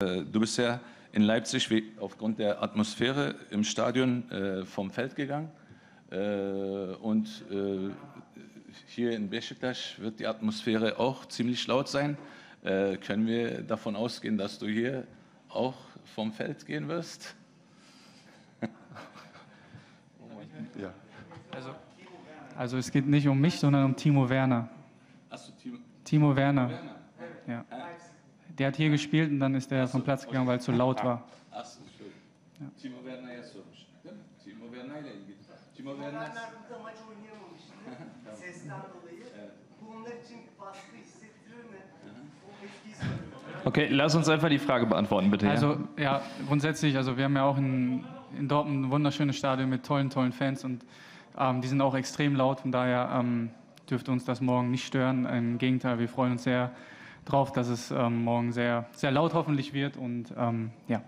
Äh, du bist ja in Leipzig aufgrund der Atmosphäre im Stadion äh, vom Feld gegangen. Äh, und hier in Besiktas wird die Atmosphäre auch ziemlich laut sein. Können wir davon ausgehen, dass du hier auch vom Feld gehen wirst? Ja. Also, also es geht nicht um mich, sondern um Timo Werner. Achso, Timo, Timo Werner. Werner. Ja. Der hat hier gespielt und dann ist er vom Platz gegangen, weil es zu laut war. Timo Werner'ya sormuş. Değil mi? Timo Werner ile ilgili. Timo Werner burada maç oynayamamıştı. Sesten dolayı. Bu onlar için baskı hissettirir mi? O etkiyi soruyorum. Okay, lass uns einfach die Frage beantworten, bitte. ja? Also ja, grundsätzlich, also wir haben ja auch in, in Dortmund ein wunderschönes Stadion mit tollen, tollen Fans und ähm, die sind auch extrem laut, von daher ähm, dürfte uns das morgen nicht stören. Im Gegenteil, wir freuen uns sehr drauf, dass es ähm, morgen sehr, sehr laut hoffentlich wird und ähm, ja,